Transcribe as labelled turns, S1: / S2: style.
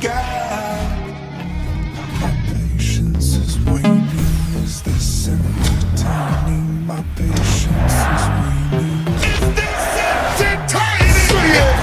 S1: My patience is waiting. Is this entertaining? My patience.